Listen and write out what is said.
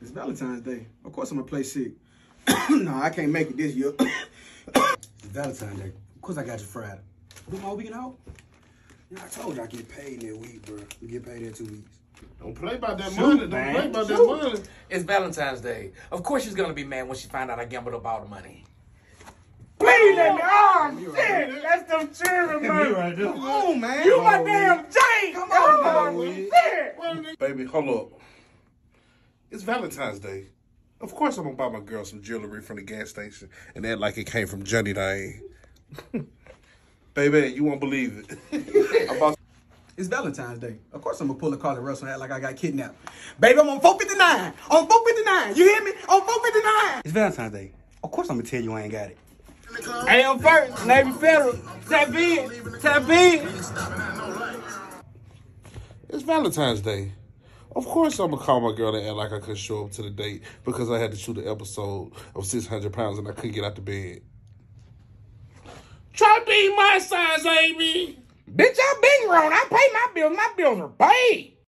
It's Valentine's Day. Of course I'm gonna play sick. no, I can't make it this year. it's Valentine's Day. Of course I got you Friday. Do my weekend out? Yeah, I told you I get paid in that week, bro. We get paid in two weeks. Don't play about that Shoot, money. Don't man. play about that money. It's Valentine's Day. Of course she's gonna be mad when she find out I gambled up all the money. Please let me. Oh, shit. That's them children, man. Come on, man. You my damn Jay. Come on, man. Baby, hold up. It's Valentine's Day. Of course I'm gonna buy my girl some jewelry from the gas station and act like it came from Johnny Dang. Baby, you won't believe it. About It's Valentine's Day. Of course I'm gonna pull a Carlee Russell and act like I got kidnapped. Baby, I'm on 459. On 459. You hear me? On 459. It's Valentine's Day. Of course I'm gonna tell you I ain't got it. Hey, I'm first. Navy Federal. Tap in. Tap in. It's Valentine's Day. Of course, I'm gonna call my girl and act like I couldn't show up to the date because I had to shoot an episode of 600 pounds and I couldn't get out the bed. Try being my size, Amy. Bitch, I'm big grown. I pay my bills. My bills are paid.